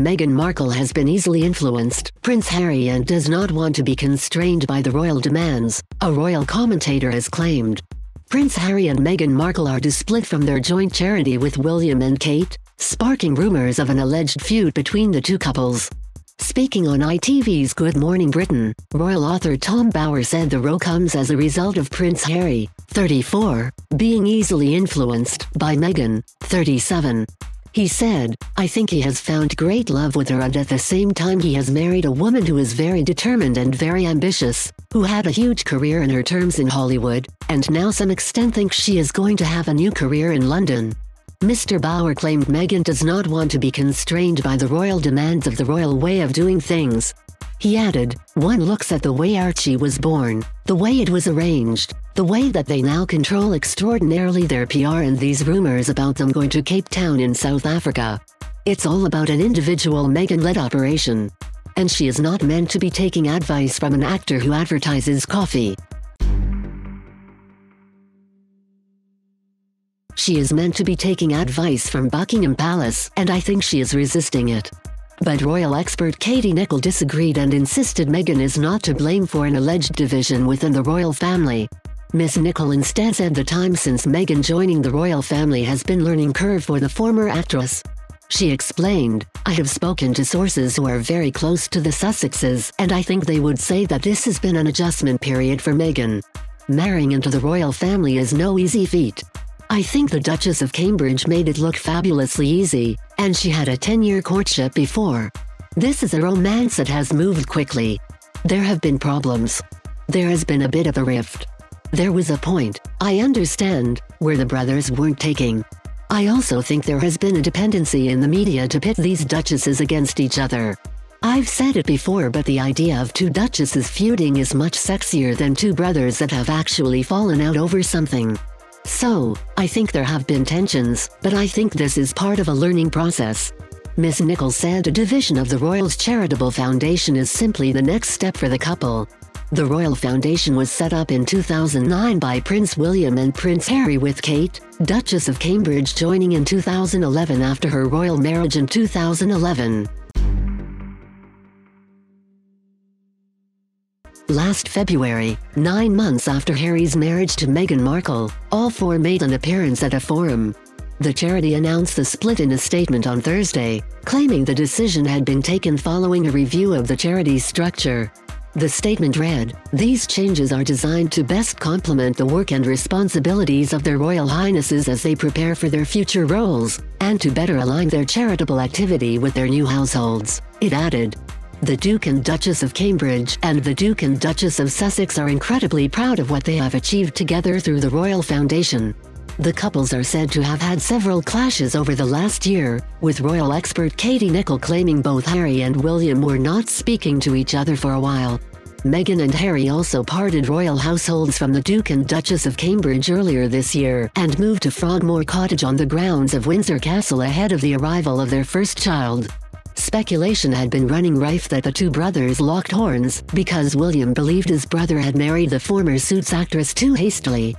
Meghan Markle has been easily influenced, Prince Harry and does not want to be constrained by the royal demands, a royal commentator has claimed. Prince Harry and Meghan Markle are to split from their joint charity with William and Kate, sparking rumors of an alleged feud between the two couples. Speaking on ITV's Good Morning Britain, royal author Tom Bower said the row comes as a result of Prince Harry, 34, being easily influenced by Meghan, 37. He said, I think he has found great love with her and at the same time he has married a woman who is very determined and very ambitious, who had a huge career in her terms in Hollywood, and now some extent thinks she is going to have a new career in London. Mr. Bower claimed Meghan does not want to be constrained by the royal demands of the royal way of doing things. He added, one looks at the way Archie was born, the way it was arranged, the way that they now control extraordinarily their PR and these rumors about them going to Cape Town in South Africa. It's all about an individual Meghan-led operation. And she is not meant to be taking advice from an actor who advertises coffee. She is meant to be taking advice from Buckingham Palace, and I think she is resisting it. But royal expert Katie Nicholl disagreed and insisted Meghan is not to blame for an alleged division within the royal family. Miss Nicholl instead said the time since Meghan joining the royal family has been learning curve for the former actress. She explained, I have spoken to sources who are very close to the Sussexes, and I think they would say that this has been an adjustment period for Meghan. Marrying into the royal family is no easy feat. I think the Duchess of Cambridge made it look fabulously easy, and she had a 10-year courtship before. This is a romance that has moved quickly. There have been problems. There has been a bit of a rift. There was a point, I understand, where the brothers weren't taking. I also think there has been a dependency in the media to pit these duchesses against each other. I've said it before but the idea of two duchesses feuding is much sexier than two brothers that have actually fallen out over something. So, I think there have been tensions, but I think this is part of a learning process. Miss Nichols said a division of the Royals Charitable Foundation is simply the next step for the couple. The Royal Foundation was set up in 2009 by Prince William and Prince Harry with Kate, Duchess of Cambridge joining in 2011 after her royal marriage in 2011. Last February, nine months after Harry's marriage to Meghan Markle, all four made an appearance at a forum. The charity announced the split in a statement on Thursday, claiming the decision had been taken following a review of the charity's structure. The statement read, These changes are designed to best complement the work and responsibilities of their Royal Highnesses as they prepare for their future roles, and to better align their charitable activity with their new households. It added, the Duke and Duchess of Cambridge and the Duke and Duchess of Sussex are incredibly proud of what they have achieved together through the Royal Foundation. The couples are said to have had several clashes over the last year, with royal expert Katie Nicholl claiming both Harry and William were not speaking to each other for a while. Meghan and Harry also parted royal households from the Duke and Duchess of Cambridge earlier this year and moved to Frogmore Cottage on the grounds of Windsor Castle ahead of the arrival of their first child. Speculation had been running rife that the two brothers locked horns because William believed his brother had married the former Suits actress too hastily.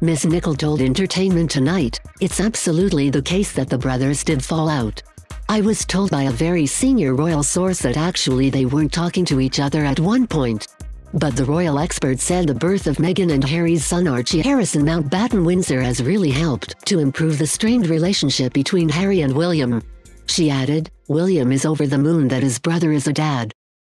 Miss Nicholl told Entertainment Tonight, it's absolutely the case that the brothers did fall out. I was told by a very senior royal source that actually they weren't talking to each other at one point. But the royal expert said the birth of Meghan and Harry's son Archie Harrison Mountbatten Windsor has really helped to improve the strained relationship between Harry and William. She added, William is over the moon that his brother is a dad.